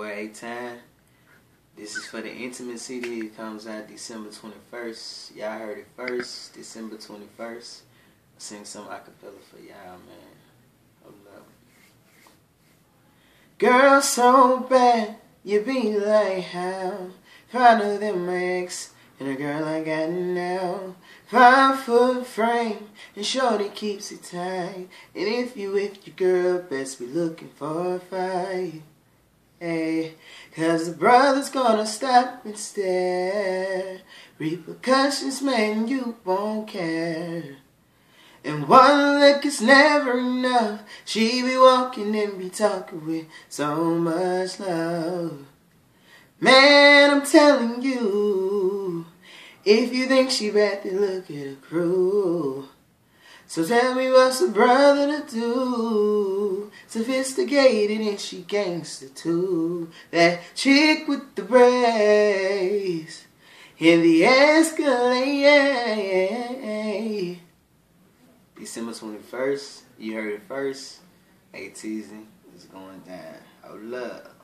boy A-Town. This is for the Intimate CD. It comes out December 21st. Y'all heard it first, December 21st. Sing some acapella for y'all, man. I Hold up. Girl, so bad, you be like how? Finer than my ex, and a girl I got now. Five foot frame, and shorty keeps it tight. And if you with your girl, best be looking for a fight. Hey, cause the brother's gonna stop and stare. Repercussions, man, you won't care. And one look is never enough. She be walking and be talking with so much love. Man, I'm telling you, if you think she bad, then look at her crew. So tell me what's a brother to do? Sophisticated and she gangster too. That chick with the braids in the Escalade. December 21st, you heard it first. ATZ is going down. Oh, love.